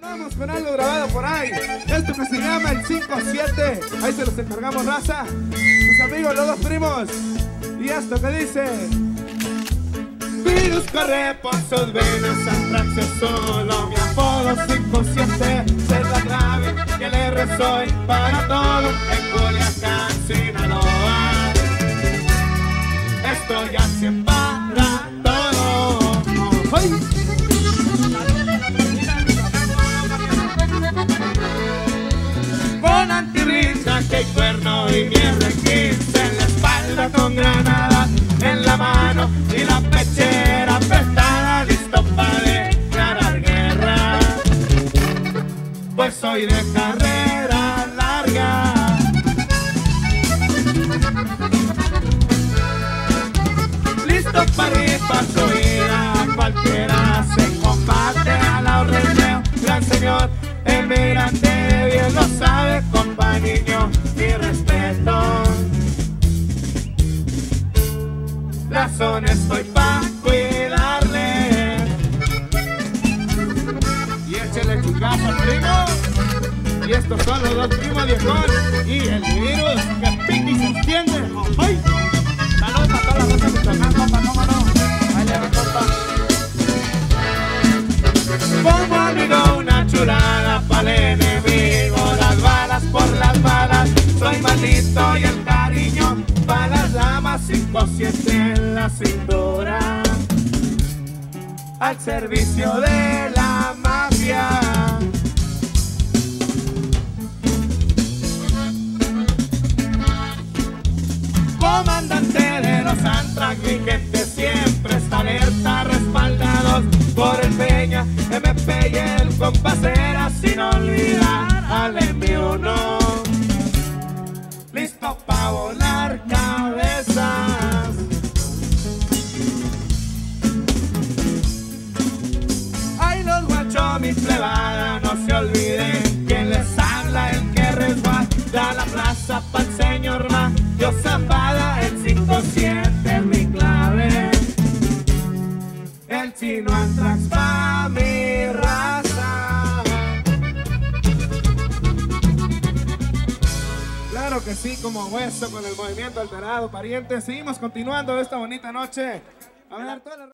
Vamos con algo grabado por ahí. Esto que se llama el 5-7. Ahí se los encargamos, raza. Sus amigos, los dos primos. Y esto que dice. Virus corre por sus venas, atraxio solo. Mi apodo 5-7 y mierda quince en la espalda con granada en la mano y la pechera apretada listo para declarar guerra. Pues soy de carrera larga. Listo para ir para su vida cualquiera se combate a la horrendeo gran señor. El migrante bien lo sabe compañero casa primo y estos son los dos primos viejón y el virus que pica y se extiende ¡Ay! Saludos a toda la raza de Michoacán, compa, no. Ahí le va, compa. Como amigo una chulada pa'l enemigo Las balas por las balas Soy maldito y el cariño Pa' las damas 5-7 en la cintura Al servicio de la mafia comandante de los Antrax, mi gente siempre está alerta, respaldados por el Peña, MP y el compasera, sin olvidar al M1. Listo pa' volar cabezas. Ay, los guachos, mi plebada, no se olviden que les habla el que resguarda la plaza pa'l señor Ma. Yo Chino Antrax pa' mi raza. Claro que sí, como hueso con el movimiento alterado, parientes. Seguimos continuando esta bonita noche. A ver, toda la-